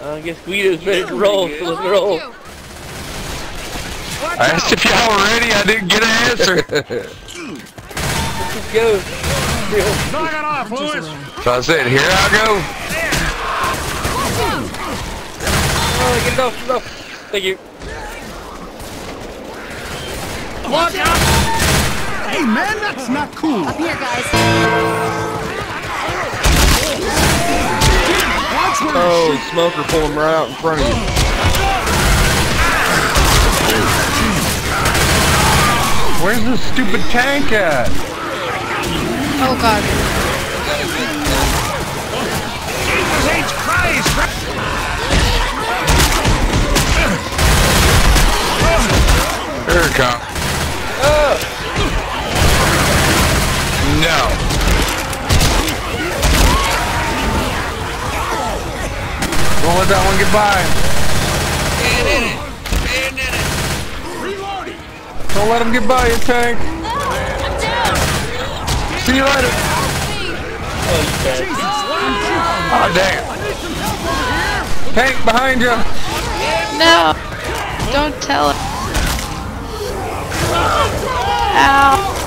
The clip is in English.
Uh, I guess Guido's ready to roll, so let's roll. I asked if y'all were ready, I didn't get an answer. Let's go. Knock it off, Lewis. so I said, here I go. Oh, get it off, get it off. Thank you. Watch out. Hey man, that's not cool. Up here, guys. Oh, smoker pulling right out in front of you. Where's this stupid tank at? Oh god. Jesus H. Christ. Here it comes. Oh. No. Don't let that one get by. In it. In it. Reload it. Don't let him get by you, tank. Oh, I'm down. See you later. Oh, you bad. Oh, damn. Tank behind you. No! Don't tell him. Ow. Ah.